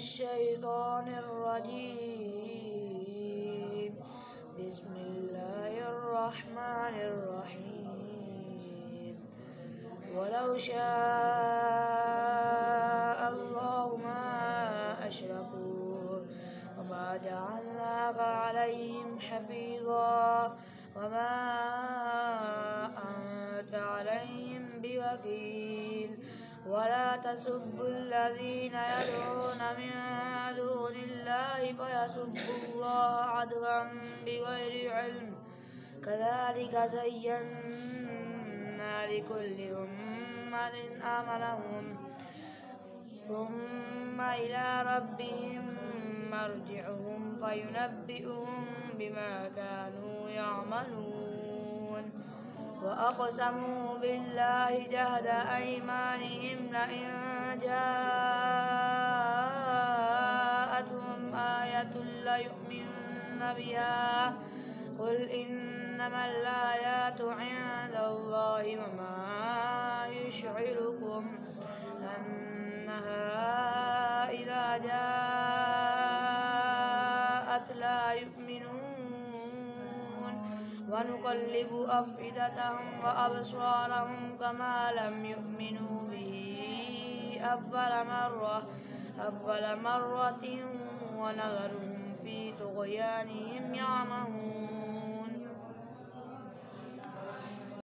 الشيطان الرجيم. بسم الله الرحمن الرحيم. ولو شاء الله ما أشركوا وما جعلناك عليهم حفيظا وما أنت عليهم بوكيل. ولا تسبوا الذين يدعون من دون الله فيسبوا الله عدوا بغير علم. كذلك زينا لكل أمة أملهم ثم إلى ربهم مرجعهم فينبئهم بما كانوا يعملون. وأقسموا بالله جهد أيمانهم لئن جاءتهم آية ليؤمنن بها. قل إنما الآيات عند الله وما يشعركم أنها إذا جاءت لا يؤمنون. ونقلب أفئدتهم وأبصارهم كما لم يؤمنوا به أول مرة أول مرة ونذرهم في طغيانهم يعمهون.